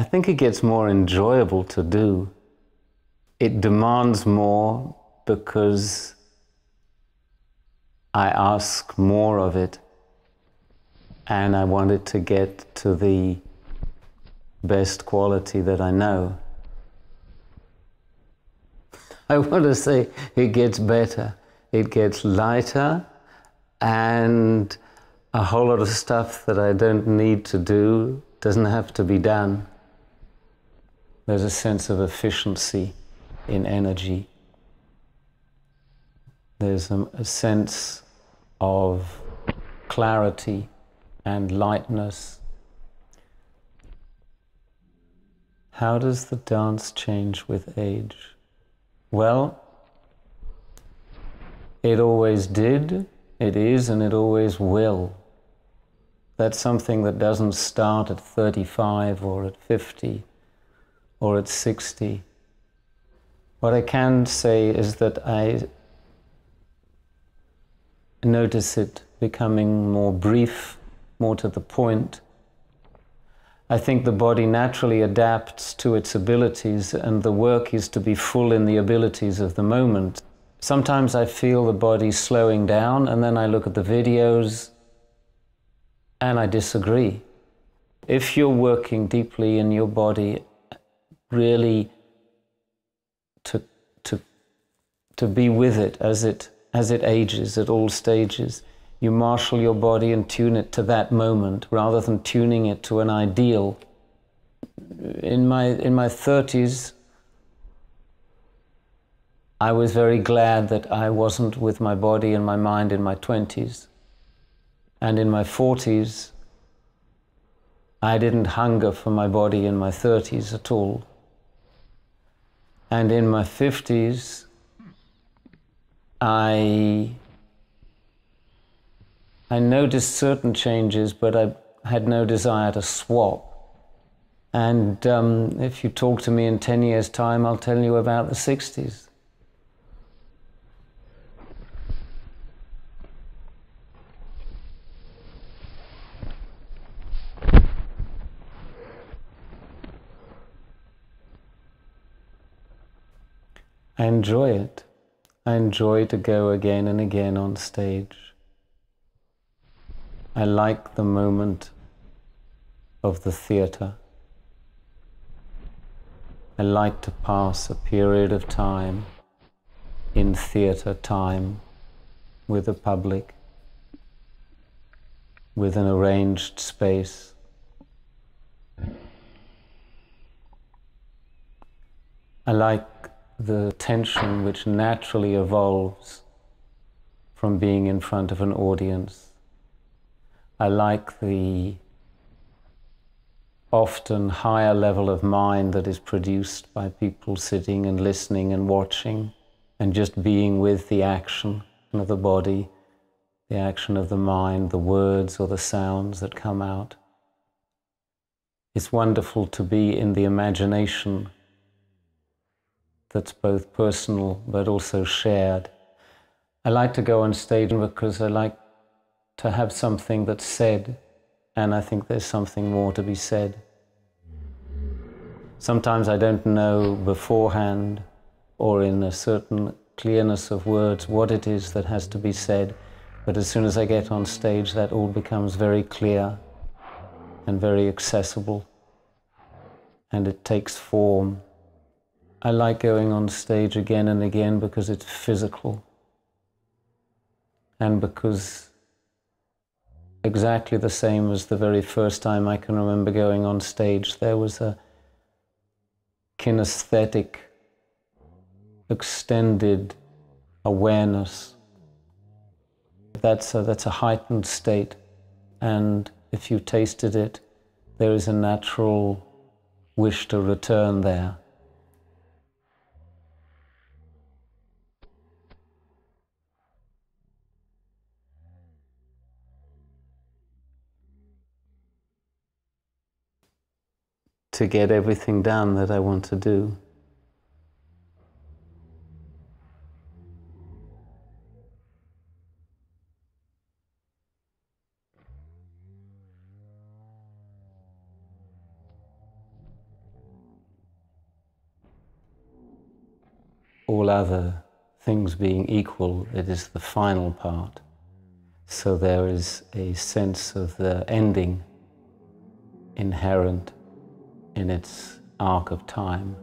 I think it gets more enjoyable to do. It demands more because I ask more of it and I want it to get to the best quality that I know. I want to say it gets better, it gets lighter, and a whole lot of stuff that I don't need to do doesn't have to be done. There's a sense of efficiency in energy. There's a, a sense of clarity and lightness. How does the dance change with age? Well, it always did, it is, and it always will. That's something that doesn't start at 35 or at 50 or at 60. What I can say is that I notice it becoming more brief, more to the point. I think the body naturally adapts to its abilities, and the work is to be full in the abilities of the moment. Sometimes I feel the body slowing down, and then I look at the videos and I disagree. If you're working deeply in your body, really to, to, to be with it as it as it ages at all stages. You marshal your body and tune it to that moment rather than tuning it to an ideal. In my, in my 30s, I was very glad that I wasn't with my body and my mind in my 20s. And in my 40s, I didn't hunger for my body in my 30s at all. And in my 50s, I I noticed certain changes, but I had no desire to swap. And um, if you talk to me in 10 years' time, I'll tell you about the 60s. I enjoy it. I enjoy to go again and again on stage. I like the moment of the theatre. I like to pass a period of time in theatre time with the public, with an arranged space. I like the tension which naturally evolves from being in front of an audience. I like the often higher level of mind that is produced by people sitting and listening and watching and just being with the action of the body, the action of the mind, the words or the sounds that come out. It's wonderful to be in the imagination that's both personal but also shared. I like to go on stage because I like to have something that's said, and I think there's something more to be said. Sometimes I don't know beforehand or in a certain clearness of words what it is that has to be said, but as soon as I get on stage, that all becomes very clear and very accessible, and it takes form. I like going on stage again and again because it's physical and because exactly the same as the very first time I can remember going on stage, there was a kinesthetic, extended awareness. That's a, that's a heightened state, and if you tasted it, there is a natural wish to return there. to get everything done that I want to do. all other things being equal, it is the final part. So there is a sense of the ending inherent in its arc of time.